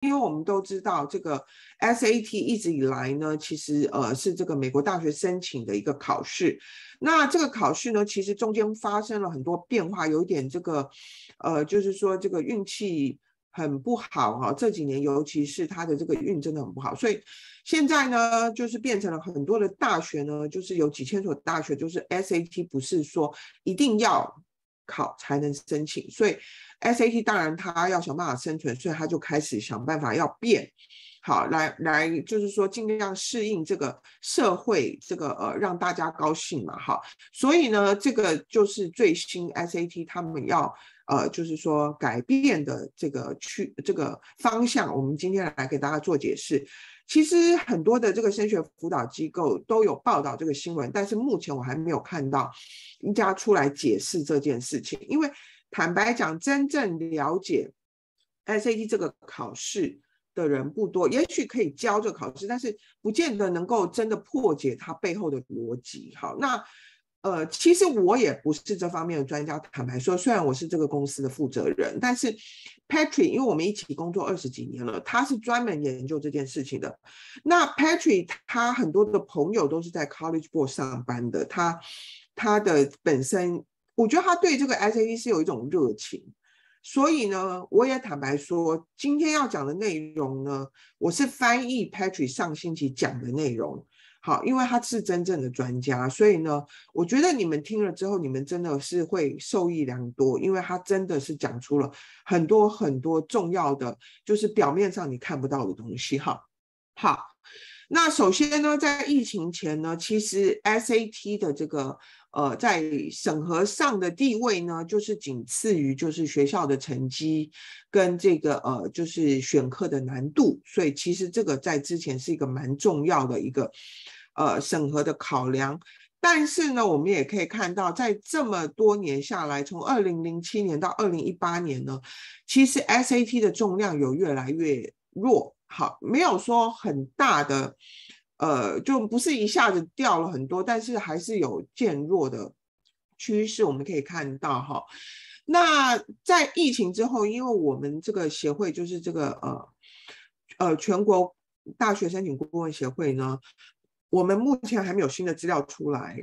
因为我们都知道这个 SAT 一直以来呢，其实呃是这个美国大学申请的一个考试。那这个考试呢，其实中间发生了很多变化，有点这个呃，就是说这个运气很不好哈。这几年尤其是它的这个运真的很不好，所以现在呢，就是变成了很多的大学呢，就是有几千所大学，就是 SAT 不是说一定要考才能申请，所以。SAT 当然他要想办法生存，所以他就开始想办法要变好来来，就是说尽量适应这个社会，这个呃让大家高兴嘛，哈。所以呢，这个就是最新 SAT 他们要呃就是说改变的这个去这个方向。我们今天来给大家做解释。其实很多的这个升学辅导机构都有报道这个新闻，但是目前我还没有看到一家出来解释这件事情，因为。坦白讲，真正了解 SAT 这个考试的人不多，也许可以教这个考试，但是不见得能够真的破解它背后的逻辑。好，那呃，其实我也不是这方面的专家。坦白说，虽然我是这个公司的负责人，但是 Patrick，因为我们一起工作二十几年了，他是专门研究这件事情的。那 Patrick 他很多的朋友都是在 College Board 上班的，他他的本身。我觉得他对这个 SAT 是有一种热情，所以呢，我也坦白说，今天要讲的内容呢，我是翻译 Patrick 上星期讲的内容。好，因为他是真正的专家，所以呢，我觉得你们听了之后，你们真的是会受益良多，因为他真的是讲出了很多很多重要的，就是表面上你看不到的东西。哈，好，那首先呢，在疫情前呢，其实 SAT 的这个。呃，在审核上的地位呢，就是仅次于就是学校的成绩跟这个呃，就是选课的难度，所以其实这个在之前是一个蛮重要的一个呃审核的考量。但是呢，我们也可以看到，在这么多年下来，从二零零七年到二零一八年呢，其实 SAT 的重量有越来越弱，好，没有说很大的。呃，就不是一下子掉了很多，但是还是有渐弱的趋势，我们可以看到哈。那在疫情之后，因为我们这个协会就是这个呃呃全国大学申请顾问协会呢，我们目前还没有新的资料出来。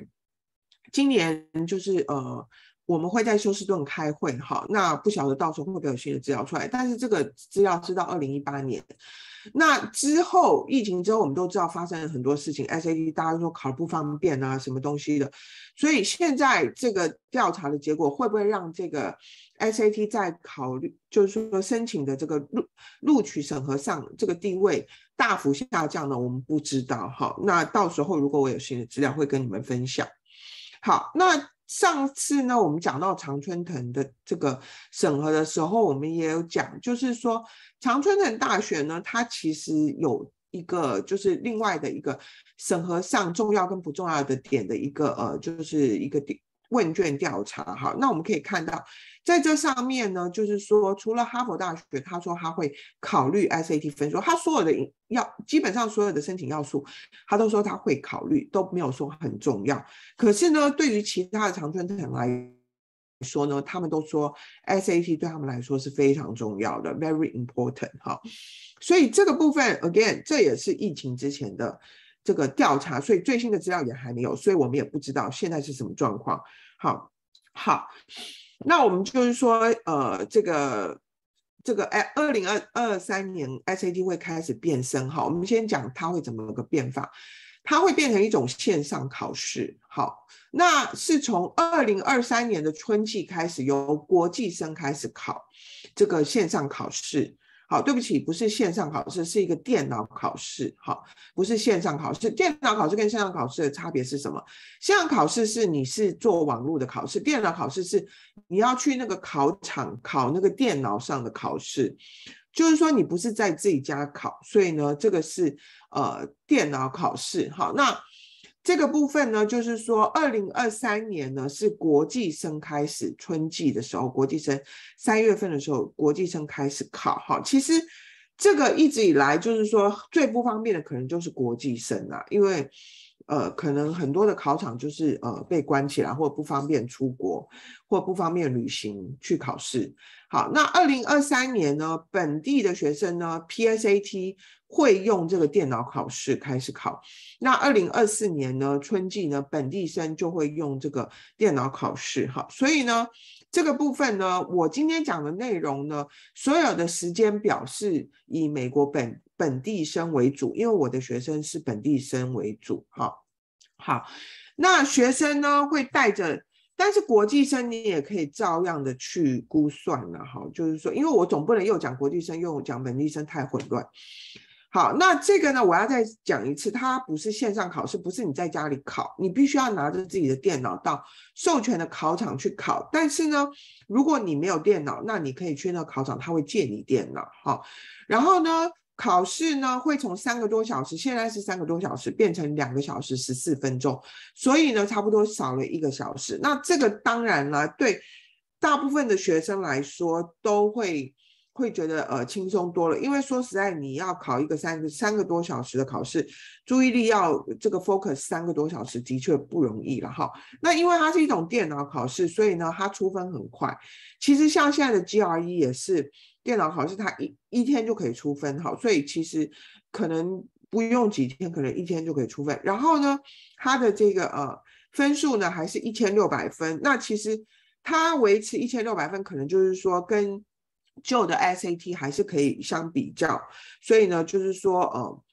今年就是呃。我们会在休斯顿开会，哈，那不晓得到时候会不会有新的资料出来。但是这个资料是到二零一八年，那之后疫情之后，我们都知道发生了很多事情，SAT 大家都说考不方便啊，什么东西的。所以现在这个调查的结果会不会让这个 SAT 在考虑，就是说申请的这个录录取审核上这个地位大幅下降呢？我们不知道，哈。那到时候如果我有新的资料，会跟你们分享。好，那。上次呢，我们讲到常春藤的这个审核的时候，我们也有讲，就是说常春藤大学呢，它其实有一个就是另外的一个审核上重要跟不重要的点的一个呃，就是一个。问卷调查，哈，那我们可以看到，在这上面呢，就是说，除了哈佛大学，他说他会考虑 SAT 分数，他所有的要基本上所有的申请要素，他都说他会考虑，都没有说很重要。可是呢，对于其他的常春藤来说呢，他们都说 SAT 对他们来说是非常重要的，very important，哈。所以这个部分，again，这也是疫情之前的。这个调查，所以最新的资料也还没有，所以我们也不知道现在是什么状况。好，好，那我们就是说，呃，这个这个哎，二零二二三年 SAT 会开始变声哈，我们先讲它会怎么个变法，它会变成一种线上考试。好，那是从二零二三年的春季开始，由国际生开始考这个线上考试。好，对不起，不是线上考试，是一个电脑考试。好，不是线上考试。电脑考试跟线上考试的差别是什么？线上考试是你是做网络的考试，电脑考试是你要去那个考场考那个电脑上的考试，就是说你不是在自己家考，所以呢，这个是呃电脑考试。好，那。这个部分呢，就是说，二零二三年呢是国际生开始春季的时候，国际生三月份的时候，国际生开始考。哈，其实这个一直以来就是说最不方便的可能就是国际生啊，因为呃，可能很多的考场就是呃被关起来，或不方便出国，或不方便旅行去考试。好，那二零二三年呢，本地的学生呢，PSAT 会用这个电脑考试开始考。那二零二四年呢，春季呢，本地生就会用这个电脑考试。哈，所以呢，这个部分呢，我今天讲的内容呢，所有的时间表是以美国本本地生为主，因为我的学生是本地生为主。哈，好，那学生呢会带着。但是国际生你也可以照样的去估算了哈，就是说，因为我总不能又讲国际生又讲本地生太混乱。好，那这个呢，我要再讲一次，它不是线上考试，不是你在家里考，你必须要拿着自己的电脑到授权的考场去考。但是呢，如果你没有电脑，那你可以去那个考场，他会借你电脑哈。然后呢？考试呢会从三个多小时，现在是三个多小时，变成两个小时十四分钟，所以呢，差不多少了一个小时。那这个当然了，对大部分的学生来说都会会觉得呃轻松多了，因为说实在，你要考一个三个三个多小时的考试，注意力要这个 focus 三个多小时的确不容易了哈。那因为它是一种电脑考试，所以呢，它出分很快。其实像现在的 GRE 也是。电脑考试它一一天就可以出分，好，所以其实可能不用几天，可能一天就可以出分。然后呢，它的这个呃分数呢还是一千六百分，那其实它维持一千六百分，可能就是说跟旧的 SAT 还是可以相比较，所以呢，就是说呃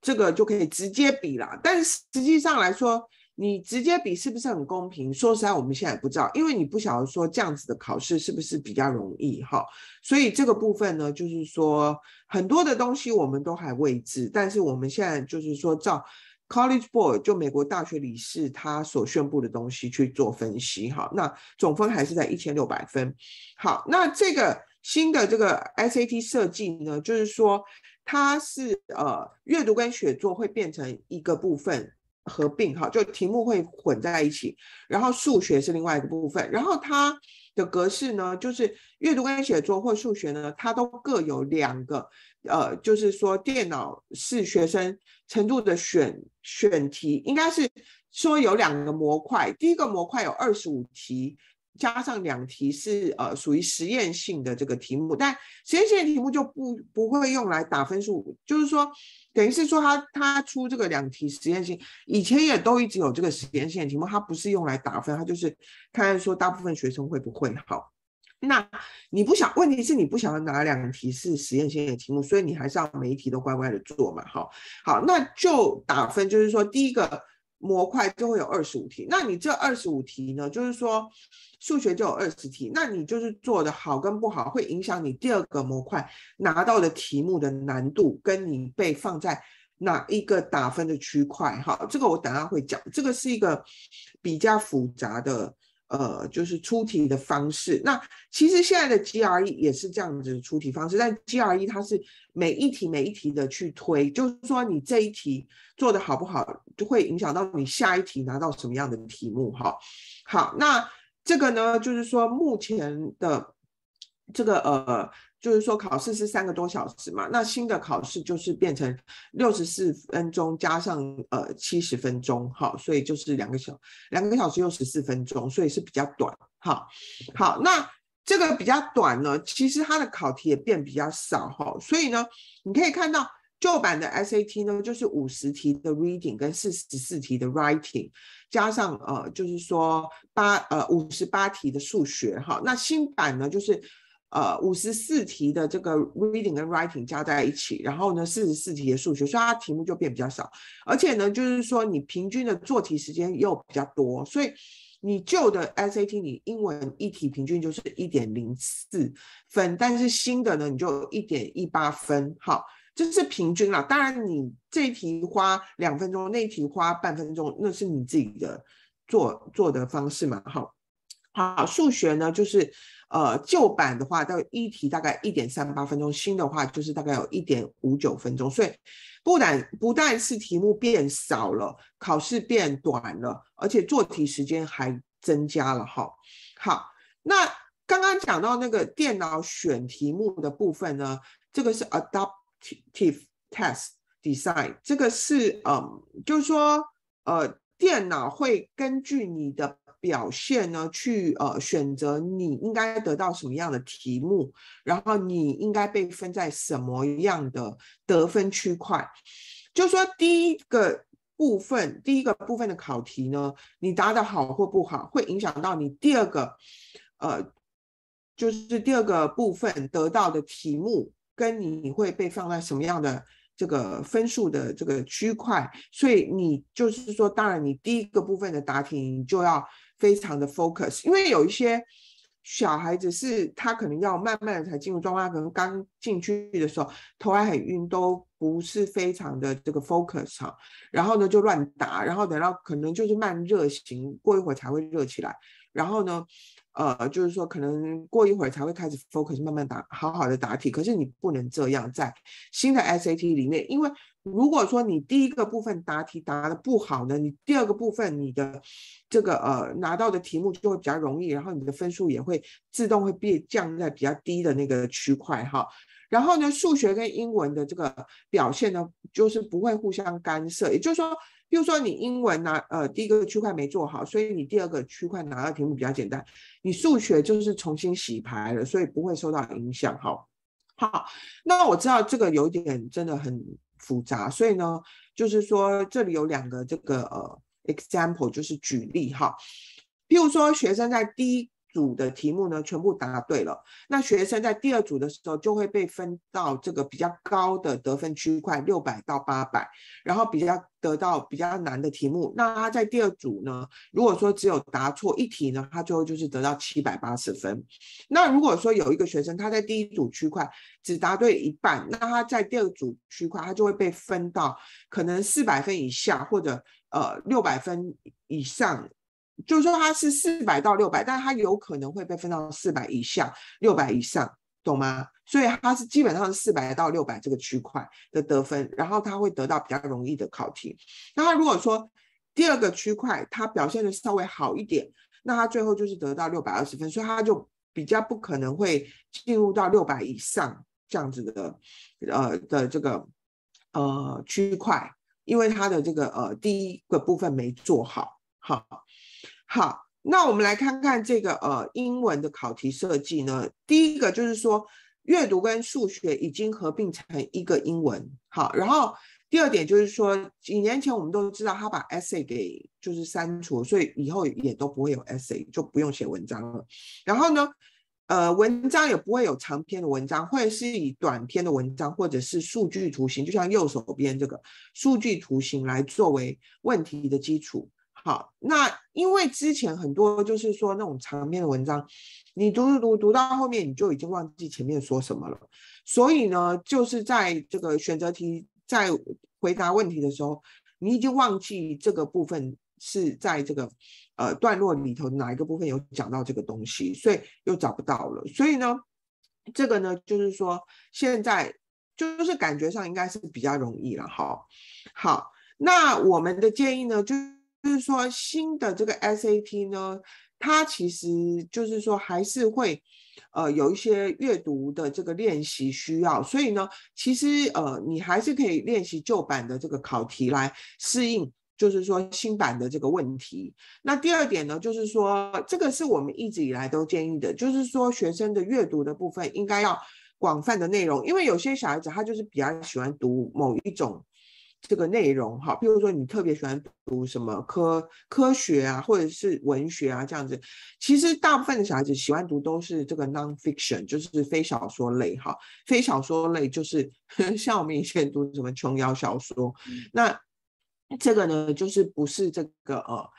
这个就可以直接比了。但是实际上来说，你直接比是不是很公平？说实在，我们现在不知道，因为你不晓得说这样子的考试是不是比较容易哈。所以这个部分呢，就是说很多的东西我们都还未知。但是我们现在就是说，照 College Board 就美国大学理事他所宣布的东西去做分析哈。那总分还是在一千六百分。好，那这个新的这个 SAT 设计呢，就是说它是呃阅读跟写作会变成一个部分。合并哈，就题目会混在一起，然后数学是另外一个部分，然后它的格式呢，就是阅读跟写作或数学呢，它都各有两个，呃，就是说电脑是学生程度的选选题，应该是说有两个模块，第一个模块有二十五题。加上两题是呃属于实验性的这个题目，但实验性的题目就不不会用来打分数，就是说等于是说他他出这个两题实验性，以前也都一直有这个实验性的题目，它不是用来打分，它就是看看说大部分学生会不会好。那你不想，问题是你不想要拿两题是实验性的题目，所以你还是要每一题都乖乖的做嘛，好，好，那就打分，就是说第一个。模块就会有二十五题，那你这二十五题呢？就是说数学就有二十题，那你就是做的好跟不好，会影响你第二个模块拿到的题目的难度，跟你被放在哪一个打分的区块。哈，这个我等下会讲，这个是一个比较复杂的。呃，就是出题的方式。那其实现在的 GRE 也是这样子出题方式，但 GRE 它是每一题每一题的去推，就是说你这一题做的好不好，就会影响到你下一题拿到什么样的题目哈。好，那这个呢，就是说目前的这个呃。就是说考试是三个多小时嘛，那新的考试就是变成六十四分钟加上呃七十分钟，好，所以就是两个小两个小时又十四分钟，所以是比较短，好，好，那这个比较短呢，其实它的考题也变比较少，哈，所以呢，你可以看到旧版的 SAT 呢，就是五十题的 reading 跟四十四题的 writing，加上呃就是说八呃五十八题的数学，哈，那新版呢就是。呃，五十四题的这个 reading 跟 writing 加在一起，然后呢，四十四题的数学，所以它题目就变比较少，而且呢，就是说你平均的做题时间又比较多，所以你旧的 SAT 你英文一题平均就是一点零四分，但是新的呢，你就一点一八分，好，这是平均啦。当然你这一题花两分钟，那一题花半分钟，那是你自己的做做的方式嘛，好，好，数学呢就是。呃，旧版的话，到一题大概一点三八分钟，新的话就是大概有一点五九分钟，所以不但不但是题目变少了，考试变短了，而且做题时间还增加了哈。好，那刚刚讲到那个电脑选题目的部分呢，这个是 adaptive test design，这个是嗯，就是说呃，电脑会根据你的表现呢，去呃选择你应该得到什么样的题目，然后你应该被分在什么样的得分区块。就说第一个部分，第一个部分的考题呢，你答的好或不好，会影响到你第二个，呃，就是第二个部分得到的题目，跟你会被放在什么样的这个分数的这个区块。所以你就是说，当然你第一个部分的答题，你就要非常的 focus，因为有一些。小孩子是他可能要慢慢的才进入状态，可能刚进去的时候头还很晕，都不是非常的这个 focus 哈，然后呢就乱打，然后等到可能就是慢热型，过一会儿才会热起来，然后呢。呃，就是说，可能过一会儿才会开始 focus，慢慢答，好好的答题。可是你不能这样，在新的 SAT 里面，因为如果说你第一个部分答题答的不好呢，你第二个部分你的这个呃拿到的题目就会比较容易，然后你的分数也会自动会变降在比较低的那个区块哈。然后呢，数学跟英文的这个表现呢，就是不会互相干涉，也就是说。比如说你英文拿呃第一个区块没做好，所以你第二个区块拿到题目比较简单。你数学就是重新洗牌了，所以不会受到影响。好，好，那我知道这个有点真的很复杂，所以呢，就是说这里有两个这个呃 example，就是举例哈。譬如说学生在第一。组的题目呢，全部答对了。那学生在第二组的时候，就会被分到这个比较高的得分区块，六百到八百，然后比较得到比较难的题目。那他在第二组呢，如果说只有答错一题呢，他最后就是得到七百八十分。那如果说有一个学生他在第一组区块只答对一半，那他在第二组区块他就会被分到可能四百分以下，或者呃六百分以上。就是说它是四百到六百，但是它有可能会被分到四百以下、六百以上，懂吗？所以它是基本上是四百到六百这个区块的得分，然后他会得到比较容易的考题。那他如果说第二个区块他表现的稍微好一点，那他最后就是得到六百二十分，所以他就比较不可能会进入到六百以上这样子的呃的这个呃区块，因为他的这个呃第一个部分没做好，好。好，那我们来看看这个呃英文的考题设计呢。第一个就是说，阅读跟数学已经合并成一个英文。好，然后第二点就是说，几年前我们都知道他把 essay 给就是删除，所以以后也都不会有 essay，就不用写文章了。然后呢，呃，文章也不会有长篇的文章，会是以短篇的文章或者是数据图形，就像右手边这个数据图形来作为问题的基础。好，那因为之前很多就是说那种长篇的文章，你读读读读到后面你就已经忘记前面说什么了，所以呢，就是在这个选择题在回答问题的时候，你已经忘记这个部分是在这个呃段落里头哪一个部分有讲到这个东西，所以又找不到了。所以呢，这个呢就是说现在就是感觉上应该是比较容易了。哈。好，那我们的建议呢就。就是说，新的这个 SAT 呢，它其实就是说还是会，呃，有一些阅读的这个练习需要，所以呢，其实呃，你还是可以练习旧版的这个考题来适应，就是说新版的这个问题。那第二点呢，就是说这个是我们一直以来都建议的，就是说学生的阅读的部分应该要广泛的内容，因为有些小孩子他就是比较喜欢读某一种。这个内容哈，比如说你特别喜欢读什么科科学啊，或者是文学啊这样子，其实大部分的小孩子喜欢读都是这个 non-fiction，就是非小说类哈。非小说类就是 像我们以前读什么琼瑶小说，那这个呢就是不是这个呃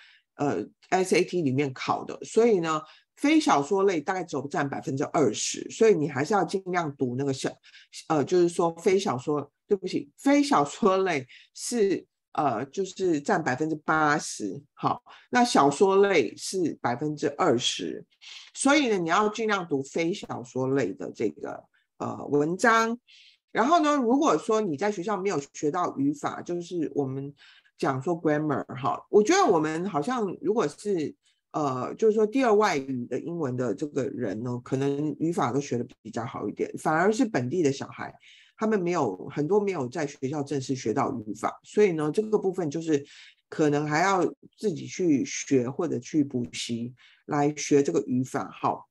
呃 SAT 里面考的，所以呢非小说类大概只有占百分之二十，所以你还是要尽量读那个小呃，就是说非小说。对不起，非小说类是呃，就是占百分之八十，好，那小说类是百分之二十，所以呢，你要尽量读非小说类的这个呃文章。然后呢，如果说你在学校没有学到语法，就是我们讲说 grammar 哈，我觉得我们好像如果是呃，就是说第二外语的英文的这个人呢，可能语法都学的比较好一点，反而是本地的小孩。他们没有很多没有在学校正式学到语法，所以呢，这个部分就是可能还要自己去学或者去补习来学这个语法。好，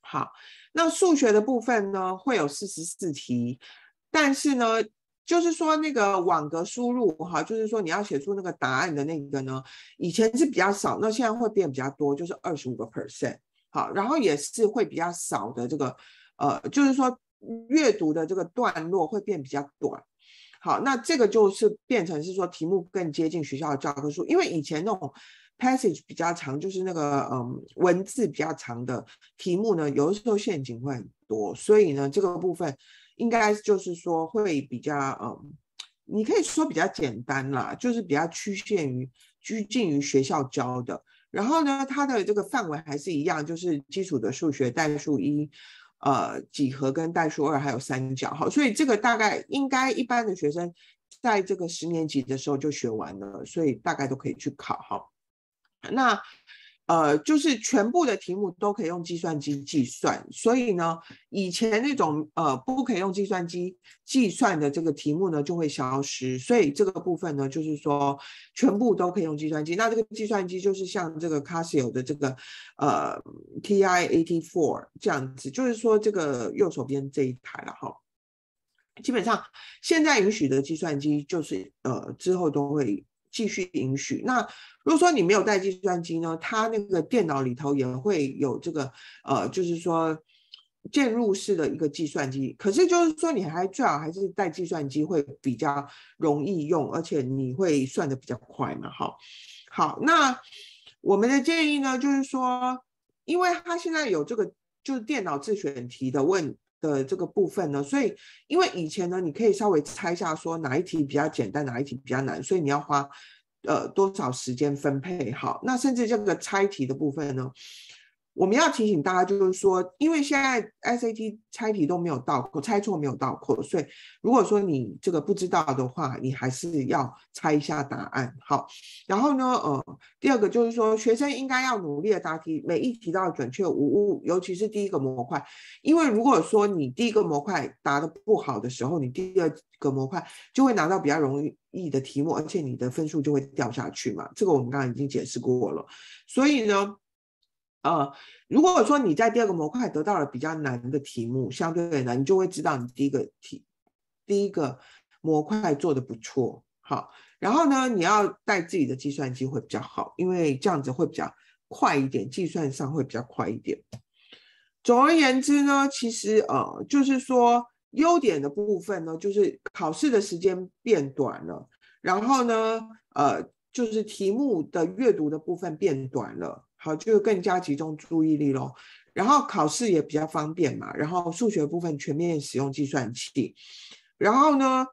好，那数学的部分呢，会有四十四题，但是呢，就是说那个网格输入哈，就是说你要写出那个答案的那个呢，以前是比较少，那现在会变比较多，就是二十五个 percent。好，然后也是会比较少的这个，呃，就是说阅读的这个段落会变比较短。好，那这个就是变成是说题目更接近学校的教科书，因为以前那种 passage 比较长，就是那个嗯文字比较长的题目呢，有的时候陷阱会很多，所以呢这个部分应该就是说会比较嗯，你可以说比较简单啦，就是比较趋限于趋近于学校教的。然后呢，它的这个范围还是一样，就是基础的数学、代数一、呃几何跟代数二，还有三角。好，所以这个大概应该一般的学生在这个十年级的时候就学完了，所以大概都可以去考哈。那。呃，就是全部的题目都可以用计算机计算，所以呢，以前那种呃不可以用计算机计算的这个题目呢就会消失，所以这个部分呢就是说全部都可以用计算机。那这个计算机就是像这个 Casio 的这个呃 TI eighty four 这样子，就是说这个右手边这一台了哈。基本上现在允许的计算机就是呃之后都会。继续允许。那如果说你没有带计算机呢，它那个电脑里头也会有这个呃，就是说渐入式的一个计算机。可是就是说你还最好还是带计算机会比较容易用，而且你会算的比较快嘛。哈，好，那我们的建议呢，就是说，因为它现在有这个就是电脑自选题的问。的这个部分呢，所以因为以前呢，你可以稍微猜一下说哪一题比较简单，哪一题比较难，所以你要花呃多少时间分配好。那甚至这个猜题的部分呢？我们要提醒大家，就是说，因为现在 SAT 猜题都没有到过，猜错没有到过，所以如果说你这个不知道的话，你还是要猜一下答案。好，然后呢，呃，第二个就是说，学生应该要努力的答题，每一题都要准确无误，尤其是第一个模块，因为如果说你第一个模块答的不好的时候，你第二个模块就会拿到比较容易的题目，而且你的分数就会掉下去嘛。这个我们刚刚已经解释过了，所以呢。呃，如果说你在第二个模块得到了比较难的题目，相对难，你就会知道你第一个题第一个模块做的不错，好，然后呢，你要带自己的计算机会比较好，因为这样子会比较快一点，计算上会比较快一点。总而言之呢，其实呃，就是说优点的部分呢，就是考试的时间变短了，然后呢，呃，就是题目的阅读的部分变短了。好，就更加集中注意力咯。然后考试也比较方便嘛。然后数学部分全面使用计算器。然后呢，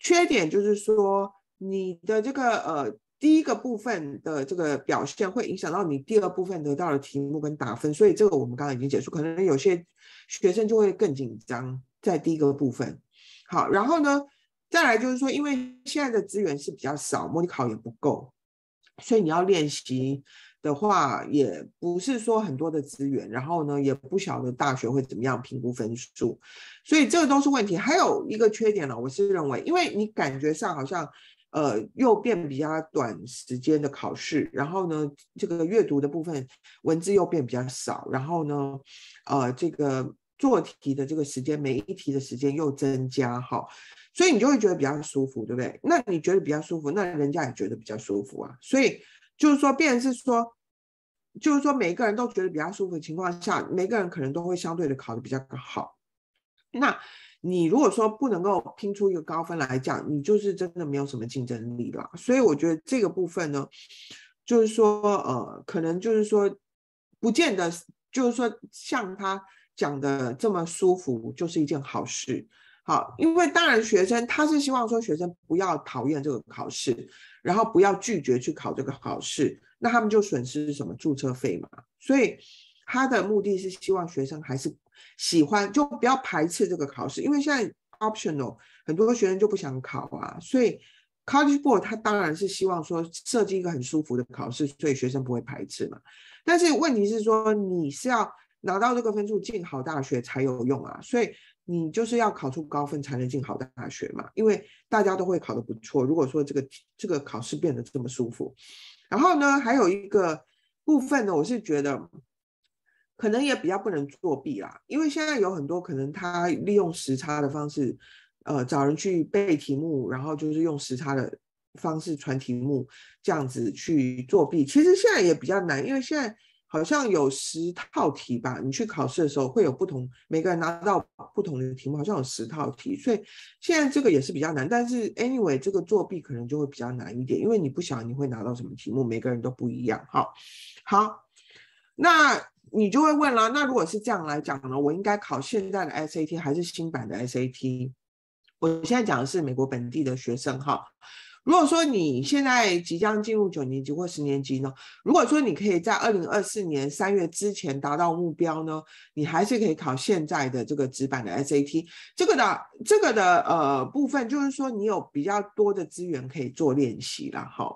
缺点就是说你的这个呃第一个部分的这个表现会影响到你第二部分得到的题目跟打分。所以这个我们刚刚已经结束，可能有些学生就会更紧张在第一个部分。好，然后呢，再来就是说，因为现在的资源是比较少，模拟考也不够，所以你要练习。的话也不是说很多的资源，然后呢也不晓得大学会怎么样评估分数，所以这个都是问题。还有一个缺点呢，我是认为，因为你感觉上好像呃又变比较短时间的考试，然后呢这个阅读的部分文字又变比较少，然后呢呃这个做题的这个时间每一题的时间又增加哈，所以你就会觉得比较舒服，对不对？那你觉得比较舒服，那人家也觉得比较舒服啊，所以。就是说，变是说，就是说，每个人都觉得比较舒服的情况下，每个人可能都会相对的考的比较好。那你如果说不能够拼出一个高分来讲，你就是真的没有什么竞争力了。所以我觉得这个部分呢，就是说，呃，可能就是说，不见得就是说像他讲的这么舒服，就是一件好事。好，因为当然学生他是希望说学生不要讨厌这个考试。然后不要拒绝去考这个考试，那他们就损失什么注册费嘛？所以他的目的是希望学生还是喜欢，就不要排斥这个考试，因为现在 optional 很多学生就不想考啊。所以 College Board 他当然是希望说设计一个很舒服的考试，所以学生不会排斥嘛。但是问题是说你是要拿到这个分数进好大学才有用啊，所以。你就是要考出高分才能进好大学嘛，因为大家都会考得不错。如果说这个这个考试变得这么舒服，然后呢，还有一个部分呢，我是觉得可能也比较不能作弊啦，因为现在有很多可能他利用时差的方式，呃，找人去背题目，然后就是用时差的方式传题目，这样子去作弊。其实现在也比较难，因为现在。好像有十套题吧，你去考试的时候会有不同，每个人拿到不同的题目，好像有十套题，所以现在这个也是比较难。但是 anyway，这个作弊可能就会比较难一点，因为你不晓得你会拿到什么题目，每个人都不一样。好，好，那你就会问了，那如果是这样来讲呢，我应该考现在的 SAT 还是新版的 SAT？我现在讲的是美国本地的学生哈。如果说你现在即将进入九年级或十年级呢？如果说你可以在二零二四年三月之前达到目标呢，你还是可以考现在的这个纸板的 SAT。这个的这个的呃部分就是说你有比较多的资源可以做练习了哈。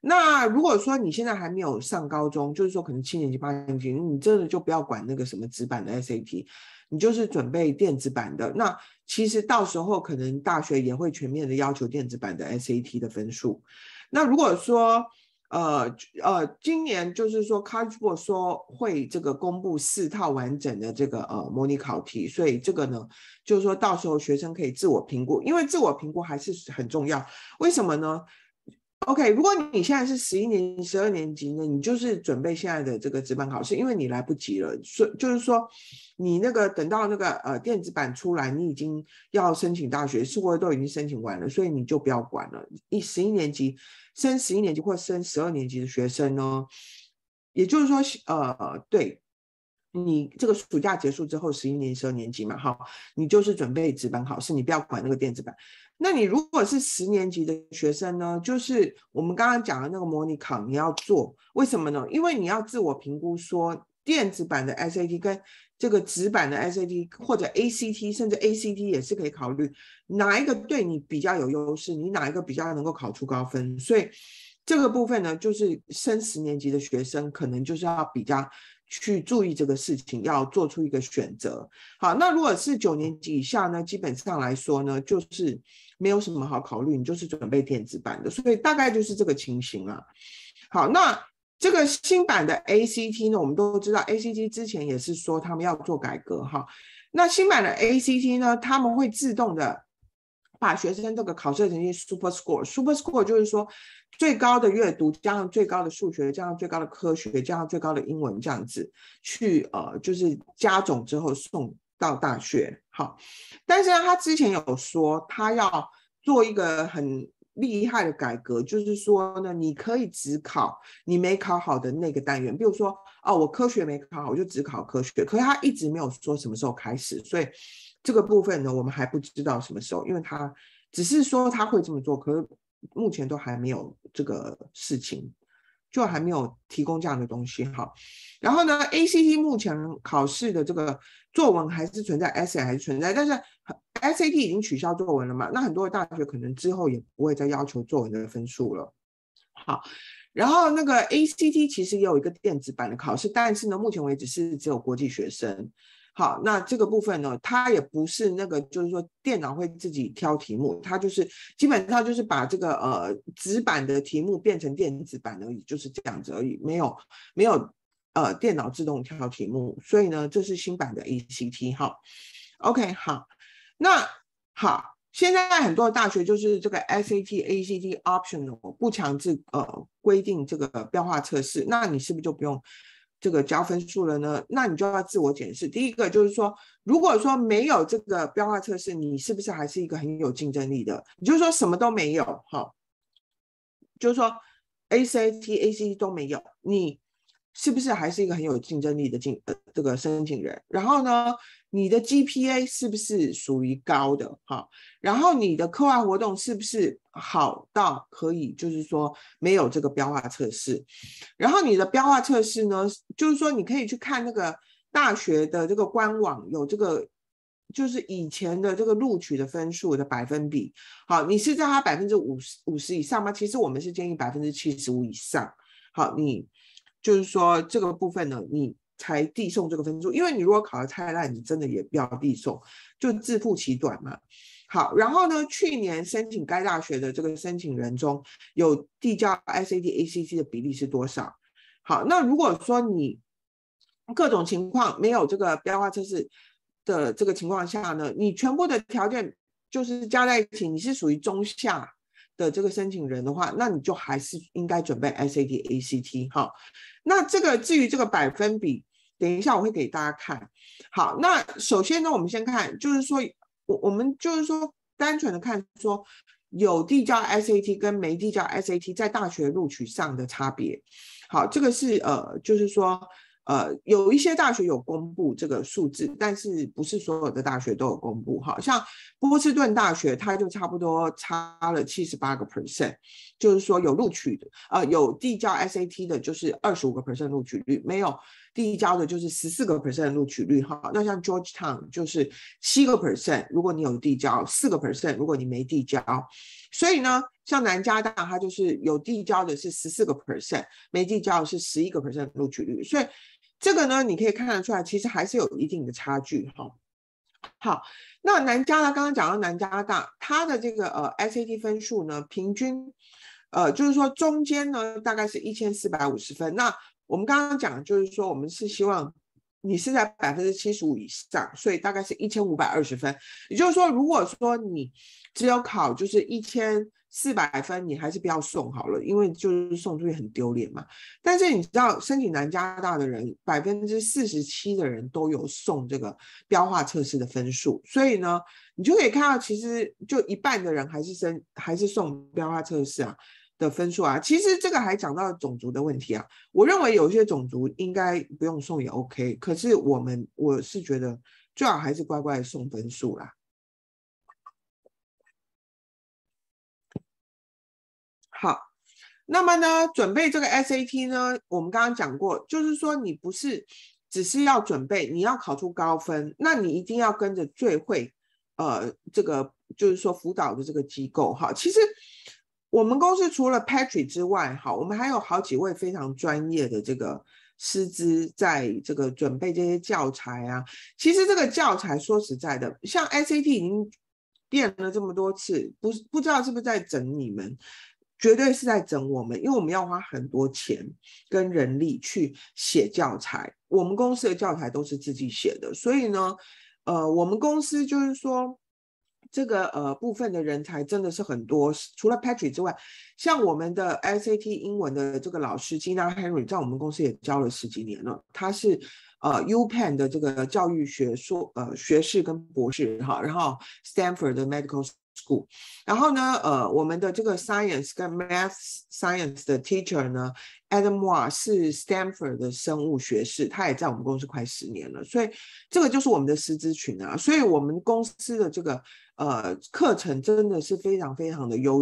那如果说你现在还没有上高中，就是说可能七年级八年级，你真的就不要管那个什么纸板的 SAT。你就是准备电子版的，那其实到时候可能大学也会全面的要求电子版的 SAT 的分数。那如果说，呃呃，今年就是说 College Board 说会这个公布四套完整的这个呃模拟考题，所以这个呢，就是说到时候学生可以自我评估，因为自我评估还是很重要。为什么呢？OK，如果你现在是十一年级、十二年级呢，你就是准备现在的这个纸板考试，因为你来不及了。所就是说，你那个等到那个呃电子版出来，你已经要申请大学，是不是都已经申请完了，所以你就不要管了。一十一年级升十一年级或升十二年级的学生呢，也就是说，呃，对。你这个暑假结束之后，十一年、十二年级嘛，哈，你就是准备纸板考试，你不要管那个电子版。那你如果是十年级的学生呢，就是我们刚刚讲的那个模拟考，你要做，为什么呢？因为你要自我评估，说电子版的 SAT 跟这个纸版的 SAT 或者 ACT，甚至 ACT 也是可以考虑哪一个对你比较有优势，你哪一个比较能够考出高分。所以这个部分呢，就是升十年级的学生可能就是要比较。去注意这个事情，要做出一个选择。好，那如果是九年级以下呢，基本上来说呢，就是没有什么好考虑，你就是准备电子版的，所以大概就是这个情形啊。好，那这个新版的 ACT 呢，我们都知道 ACT 之前也是说他们要做改革哈。那新版的 ACT 呢，他们会自动的。把学生这个考试成绩 super score，super score 就是说最高的阅读加上最高的数学加上最高的科学加上最高的英文这样子去呃就是加总之后送到大学好，但是呢他之前有说他要做一个很厉害的改革，就是说呢你可以只考你没考好的那个单元，比如说哦我科学没考好我就只考科学，可是他一直没有说什么时候开始，所以。这个部分呢，我们还不知道什么时候，因为他只是说他会这么做，可是目前都还没有这个事情，就还没有提供这样的东西哈。然后呢，ACT 目前考试的这个作文还是存在，SAT 还是存在，但是 SAT 已经取消作文了嘛？那很多的大学可能之后也不会再要求作文的分数了。好，然后那个 ACT 其实也有一个电子版的考试，但是呢，目前为止是只有国际学生。好，那这个部分呢，它也不是那个，就是说电脑会自己挑题目，它就是基本上就是把这个呃纸板的题目变成电子版而已，就是这样子而已，没有没有呃电脑自动挑题目，所以呢，这是新版的 ACT 哈。OK，好，那好，现在很多大学就是这个 SAT、ACT optional 不强制呃规定这个标化测试，那你是不是就不用？这个交分数了呢，那你就要自我检视。第一个就是说，如果说没有这个标化测试，你是不是还是一个很有竞争力的？你就说什么都没有，哈，就是说 A C T A C 都没有，你。是不是还是一个很有竞争力的竞呃这个申请人？然后呢，你的 GPA 是不是属于高的哈？然后你的课外活动是不是好到可以就是说没有这个标化测试？然后你的标化测试呢，就是说你可以去看那个大学的这个官网有这个，就是以前的这个录取的分数的百分比。好，你是在它百分之五十五十以上吗？其实我们是建议百分之七十五以上。好，你。就是说这个部分呢，你才递送这个分数，因为你如果考得太烂，你真的也不要递送，就自负其短嘛。好，然后呢，去年申请该大学的这个申请人中有递交 SAT、ACT 的比例是多少？好，那如果说你各种情况没有这个标化测试的这个情况下呢，你全部的条件就是加在一起，你是属于中下的这个申请人的话，那你就还是应该准备 SAT、ACT 哈。那这个至于这个百分比，等一下我会给大家看。好，那首先呢，我们先看，就是说我我们就是说单纯的看说有递交 SAT 跟没递交 SAT 在大学录取上的差别。好，这个是呃，就是说。呃，有一些大学有公布这个数字，但是不是所有的大学都有公布。好像波士顿大学，它就差不多差了七十八个 percent，就是说有录取的，呃，有递交 SAT 的，就是二十五个 percent 录取率，没有递交的，就是十四个 percent 录取率。哈，那像 Georgetown 就是七个 percent，如果你有递交，四个 percent 如果你没递交。所以呢，像南加大，它就是有递交的是十四个 percent，没递交的是十一个 percent 录取率。所以这个呢，你可以看得出来，其实还是有一定的差距哈。好，那南加大刚刚讲到南加大，它的这个呃 SAT 分数呢，平均呃就是说中间呢大概是一千四百五十分。那我们刚刚讲就是说，我们是希望你是在百分之七十五以上，所以大概是一千五百二十分。也就是说，如果说你只有考就是一千。四百分你还是不要送好了，因为就是送出去很丢脸嘛。但是你知道申请南加大的人，百分之四十七的人都有送这个标化测试的分数，所以呢，你就可以看到，其实就一半的人还是申还是送标化测试啊的分数啊。其实这个还讲到种族的问题啊，我认为有些种族应该不用送也 OK，可是我们我是觉得最好还是乖乖送分数啦。好，那么呢，准备这个 SAT 呢，我们刚刚讲过，就是说你不是只是要准备，你要考出高分，那你一定要跟着最会，呃，这个就是说辅导的这个机构哈。其实我们公司除了 Patrick 之外，哈，我们还有好几位非常专业的这个师资在这个准备这些教材啊。其实这个教材说实在的，像 SAT 已经变了这么多次，不不知道是不是在整你们。绝对是在整我们，因为我们要花很多钱跟人力去写教材。我们公司的教材都是自己写的，所以呢，呃，我们公司就是说，这个呃部分的人才真的是很多。除了 Patrick 之外，像我们的 SAT 英文的这个老师 Gina Henry，在我们公司也教了十几年了。他是呃 UPenn 的这个教育学硕呃学士跟博士哈，然后 Stanford 的 Medical。School，然后呢，呃，我们的这个 Science 跟 Math Science 的 Teacher 呢，Adam Wa 是 Stanford 的生物学士，他也在我们公司快十年了，所以这个就是我们的师资群啊，所以我们公司的这个呃课程真的是非常非常的优。